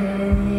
her.